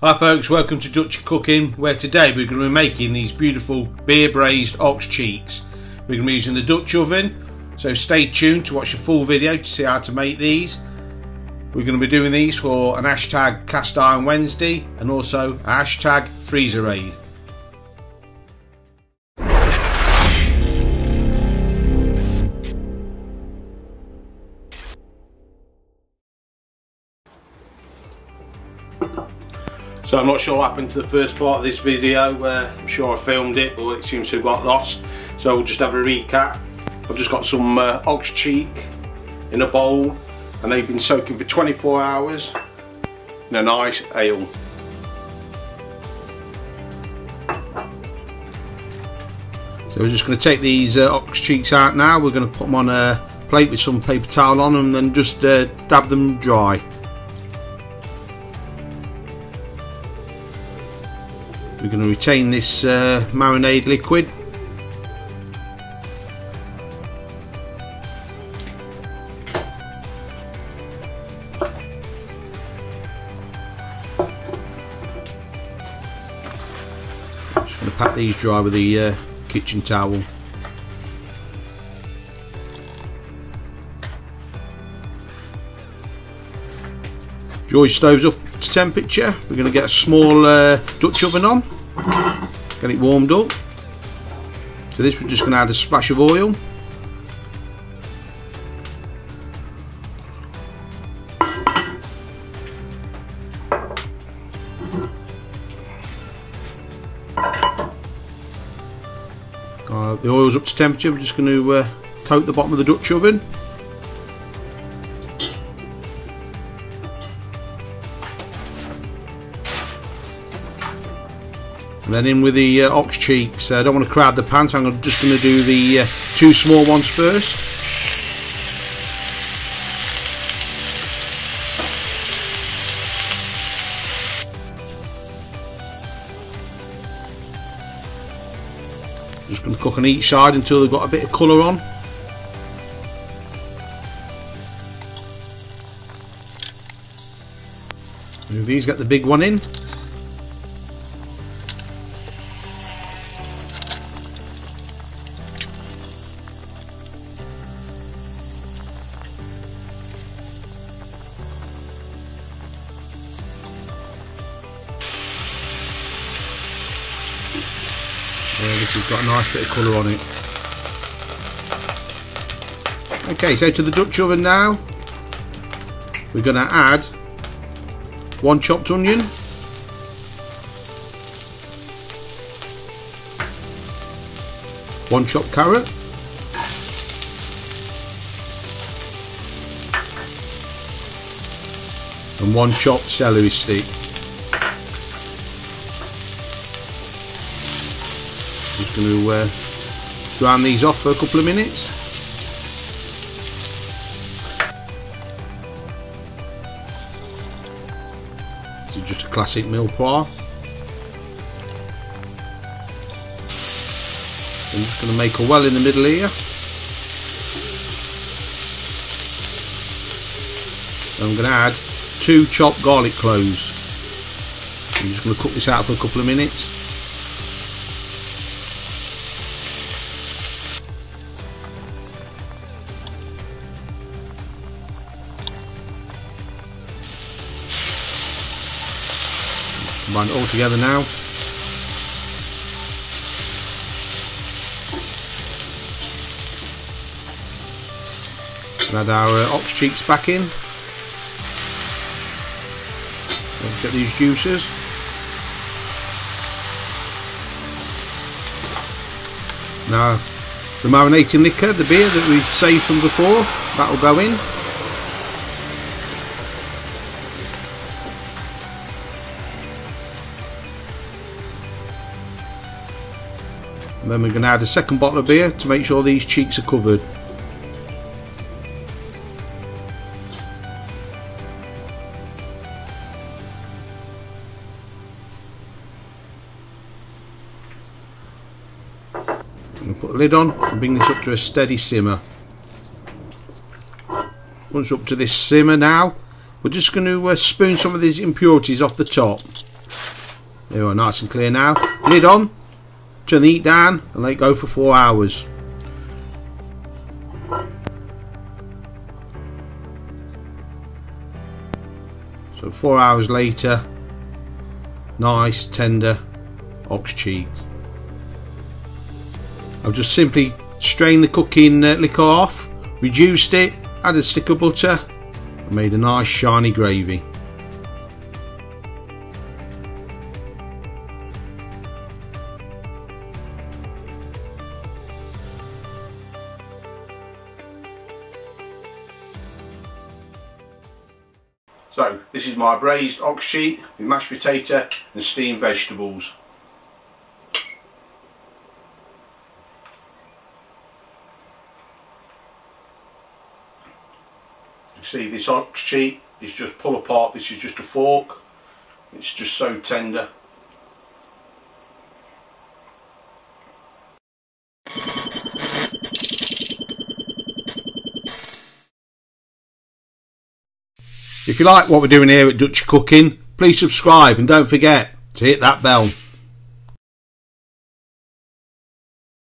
Hi folks, welcome to Dutchy Cooking where today we're going to be making these beautiful beer braised ox cheeks. We're going to be using the Dutch oven, so stay tuned to watch the full video to see how to make these. We're going to be doing these for an hashtag cast iron Wednesday and also a hashtag freezer raid. So I'm not sure what happened to the first part of this video. Uh, I'm sure I filmed it, but it seems to have got lost. So we'll just have a recap. I've just got some uh, ox cheek in a bowl, and they've been soaking for 24 hours in a nice ale. So we're just going to take these uh, ox cheeks out now. We're going to put them on a plate with some paper towel on them, and then just uh, dab them dry. We're going to retain this uh, marinade liquid. Just going to pat these dry with the uh, kitchen towel. Joy stoves up to temperature. We're going to get a small uh, Dutch oven on, get it warmed up. To this we're just going to add a splash of oil. Uh, the oil's up to temperature, we're just going to uh, coat the bottom of the Dutch oven. And then in with the uh, ox cheeks. I don't want to crowd the pants. I'm just going to do the uh, two small ones first. Just going to cook on each side until they've got a bit of colour on. Move these, get the big one in. Has got a nice bit of colour on it. Okay, so to the Dutch oven now, we're going to add one chopped onion, one chopped carrot, and one chopped celery stick. Just going to uh, brown these off for a couple of minutes. This is just a classic mirepoix. I'm just going to make a well in the middle here. I'm going to add two chopped garlic cloves. I'm just going to cook this out for a couple of minutes. Combine it all together now. Add our uh, ox cheeks back in. Let's get these juices. Now, the marinating liquor, the beer that we've saved from before, that will go in. And then we're going to add a second bottle of beer to make sure these cheeks are covered. Put a lid on and bring this up to a steady simmer. Once up to this simmer now, we're just going to uh, spoon some of these impurities off the top. They are nice and clear now. Lid on, turn the heat down and let it go for four hours. So four hours later, nice tender ox cheek. I've just simply strained the cooking uh, liquor off, reduced it, added a stick of butter and made a nice shiny gravy. So this is my braised ox cheek with mashed potato and steamed vegetables. You see this ox cheek is just pull apart, this is just a fork, it's just so tender. If you like what we're doing here at Dutchy Cooking, please subscribe and don't forget to hit that bell.